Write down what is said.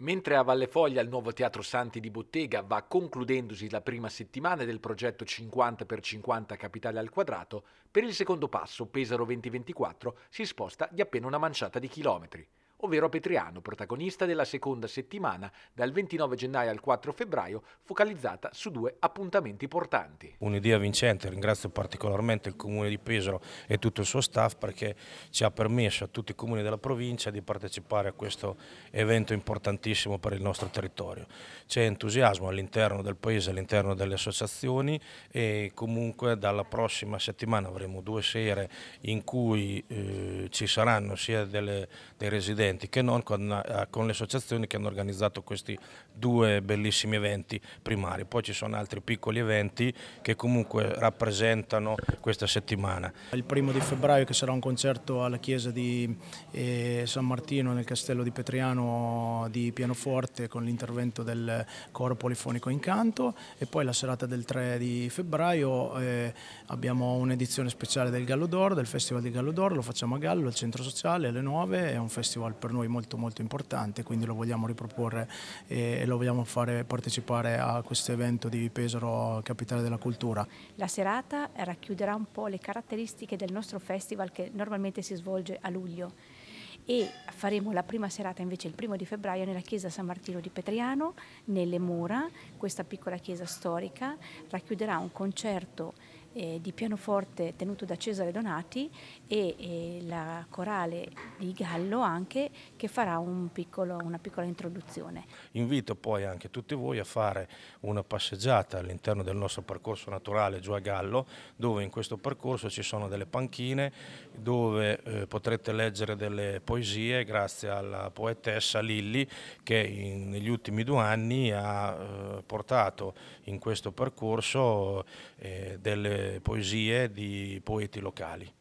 Mentre a Vallefoglia il nuovo Teatro Santi di Bottega va concludendosi la prima settimana del progetto 50x50 Capitale al Quadrato, per il secondo passo, Pesaro 2024, si sposta di appena una manciata di chilometri ovvero Petriano, protagonista della seconda settimana dal 29 gennaio al 4 febbraio, focalizzata su due appuntamenti portanti. Un'idea vincente, ringrazio particolarmente il Comune di Pesaro e tutto il suo staff perché ci ha permesso a tutti i comuni della provincia di partecipare a questo evento importantissimo per il nostro territorio. C'è entusiasmo all'interno del paese, all'interno delle associazioni e comunque dalla prossima settimana avremo due sere in cui eh, ci saranno sia delle, dei residenti eventi che non con, eh, con, le associazioni che hanno organizzato questi due bellissimi eventi primari. Poi ci sono altri piccoli eventi che comunque rappresentano questa settimana. Il primo di febbraio che sarà un concerto alla chiesa di eh, San Martino nel castello di Petriano di pianoforte con l'intervento del coro polifonico Incanto e poi la serata del 3 di febbraio eh, abbiamo un'edizione speciale del Gallo d'Oro, del Festival di Gallo d'Oro, lo facciamo a Gallo, al centro sociale alle 9, è un festival per noi molto molto importante, quindi lo vogliamo riproporre e lo vogliamo fare partecipare a questo evento di Pesaro, Capitale della Cultura. La serata racchiuderà un po' le caratteristiche del nostro festival che normalmente si svolge a luglio e faremo la prima serata invece il primo di febbraio nella chiesa San Martino di Petriano, nelle Mura, questa piccola chiesa storica, racchiuderà un concerto eh, di pianoforte tenuto da Cesare Donati e, e, la corale di Gallo anche che farà un piccolo, una piccola introduzione. Invito poi anche tutti voi a fare una passeggiata all'interno del nostro percorso naturale giù a Gallo dove in questo percorso ci sono delle panchine dove eh, potrete leggere delle poesie grazie alla poetessa Lilli che in, negli ultimi due anni ha eh, portato in questo percorso eh, delle poesie di poeti locali.